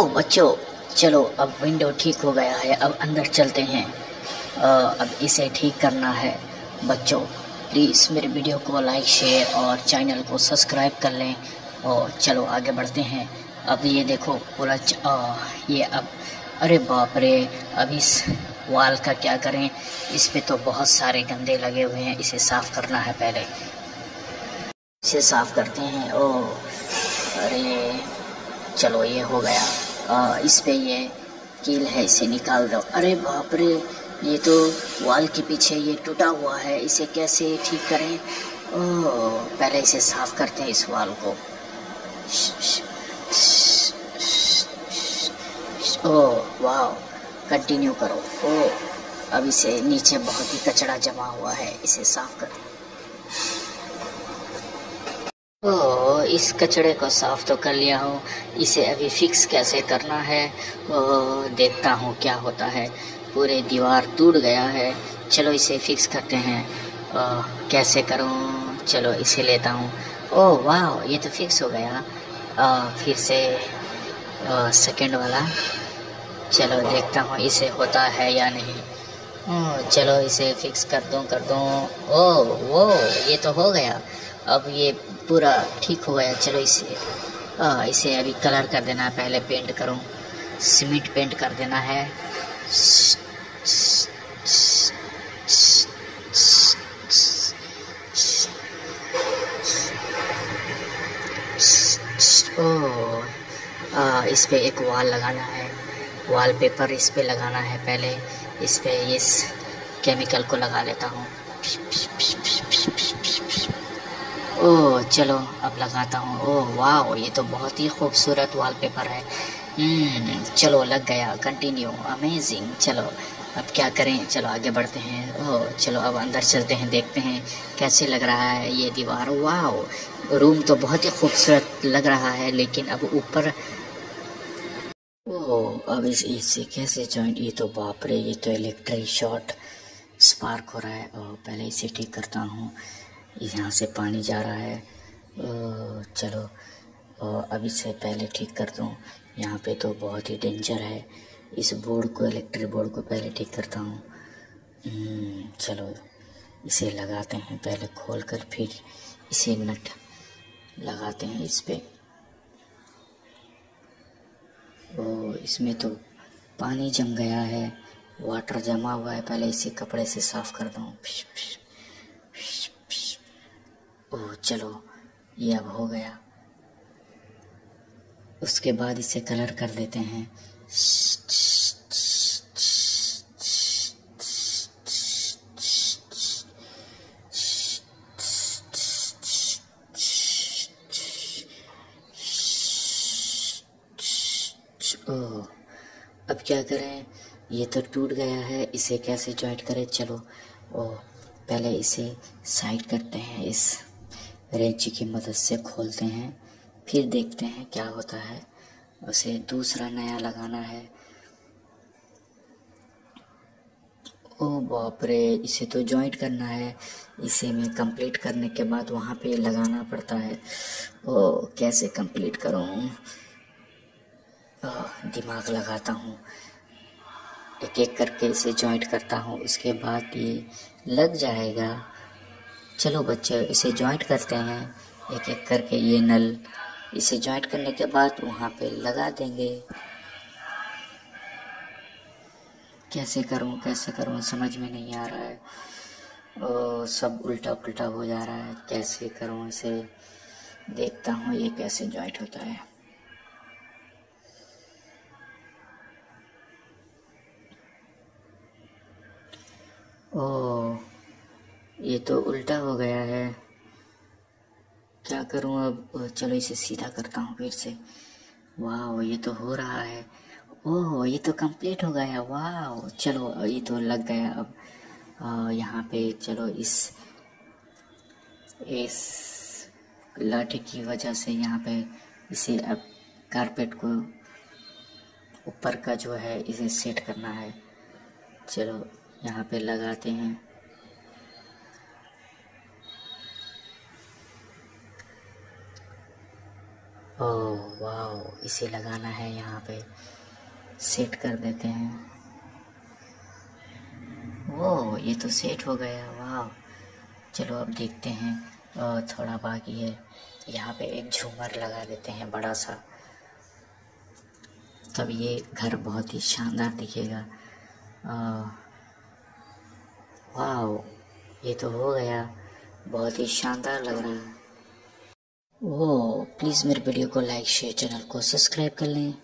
ओ बच्चों चलो अब विंडो ठीक हो गया है अब अंदर चलते हैं। आ, अब इसे ठीक करना है। बच्चों प्लीज़ मेरे वीडियो को लाइक शेयर और चैनल को सब्सक्राइब कर लें। और चलो आगे बढ़ते हैं। अब ये देखो पूरा ये अब अरे बाप रे अब इस वाल का क्या करें? इस पे तो बहुत सारे गंदे लगे हुए हैं इसे साफ़ करना है पहले। इसे साफ़ करते हैं। ओ अरे चलो ये हो गया। आ, इस पे ये कील है इसे निकाल दो। अरे बाप रे ये तो वाल के पीछे ये टूटा हुआ है इसे कैसे ठीक करें? ओ पहले इसे साफ़ करते हैं इस वाल को। ओ वाह कंटिन्यू करो। ओ अब इसे नीचे बहुत ही कचरा जमा हुआ है इसे साफ़ कर। ओ इस कचड़े को साफ़ तो कर लिया हूँ। इसे अभी फिक्स कैसे करना है? ओ देखता हूँ क्या होता है। पूरे दीवार टूट गया है। चलो इसे फिक्स करते हैं। ओ, कैसे करूँ? चलो इसे लेता हूँ। ओ वाह ये तो फिक्स हो गया। आ, फिर से सेकंड वाला। चलो देखता हूँ इसे होता है या नहीं। ओ, चलो इसे फिक्स कर दूँ कर दूँ। ओ वो ये तो हो गया। अब ये पूरा ठीक हो गया चलो इसे आ, इसे अभी कलर कर देना है पहले पेंट करूँ सीमेंट पेंट कर देना है। ओ आ, इस पे एक वॉल लगाना है। वॉल पेपर इस पे लगाना है पहले। इस पे इस केमिकल को लगा लेता हूँ। ओह, चलो, अब लगाता हूँ। ओह वाह ये तो बहुत ही खूबसूरत वॉलपेपर है। हम्म चलो, लग गया। कंटिन्यू अमेजिंग चलो, अब क्या करें? चलो, आगे बढ़ते हैं। ओह, चलो, अब अंदर चलते हैं, देखते हैं, कैसे लग रहा है ये दीवार। वाह रूम तो बहुत ही खूबसूरत लग रहा है, लेकिन अब ऊपर ओह, अब इस इससे कैसे जॉइंट ये तो बाप रे, ये तो इलेक्ट्रिक शॉर्ट स्पार्क हो रहा है। और पहले इसे ठीक करता हूँ। यहाँ से पानी जा रहा है। चलो अब इसे पहले ठीक कर दूँ। यहाँ पे तो बहुत ही डेंजर है। इस बोर्ड को इलेक्ट्रिक बोर्ड को पहले ठीक करता हूँ। चलो, इसे लगाते हैं। पहले खोल कर फिर इसे नट लगाते हैं इस पर ओ, इसमें तो पानी जम गया है। वाटर जमा हुआ है। पहले इसे कपड़े से साफ़ कर दूँ। ओह चलो, ये अब हो गया। उसके बाद इसे कलर कर देते हैं। ओह अब क्या करें? ये तो टूट गया है, इसे कैसे जॉइंट करें? चलो, ओ, पहले इसे साइड करते हैं, इस रेंची की मदद से खोलते हैं, फिर देखते हैं क्या होता है। उसे दूसरा नया लगाना है। ओ बाप रे इसे तो जॉइंट करना है। इसे मैं कंप्लीट करने के बाद वहाँ पे लगाना पड़ता है। ओ, कैसे कंप्लीट करूँ? दिमाग लगाता हूँ। एक एक करके इसे जॉइंट करता हूँ। उसके बाद ये लग जाएगा। चलो बच्चे इसे जॉइंट करते हैं। एक एक करके ये नल इसे जॉइंट करने के बाद वहाँ पे लगा देंगे। कैसे करूँ कैसे करूँ समझ में नहीं आ रहा है। ओ, सब उल्टा पुल्टा हो जा रहा है। कैसे करूँ इसे? देखता हूँ ये कैसे जॉइंट होता है। ओ ये तो उल्टा हो गया है। क्या करूँ अब? चलो इसे सीधा करता हूँ फिर से। वाह ये तो हो रहा है। ओह, ये तो कंप्लीट हो गया। वाह चलो, ये तो लग गया अब। यहाँ पे चलो इस इस लाठी की वजह से यहाँ पे इसे अब कारपेट को ऊपर का जो है, इसे सेट करना है। चलो, यहाँ पे लगाते हैं। ओह वाह इसे लगाना है यहाँ पे। सेट कर देते हैं। वो ये तो सेट हो गया वाह चलो अब देखते हैं थोड़ा बाकी है। यहाँ पे एक झूमर लगा देते हैं, बड़ा सा। तब ये घर बहुत ही शानदार दिखेगा। वाह ये तो हो गया। बहुत ही शानदार लग रहा है। ओह प्लीज़ मेरे वीडियो को लाइक शेयर चैनल को सब्सक्राइब कर लें।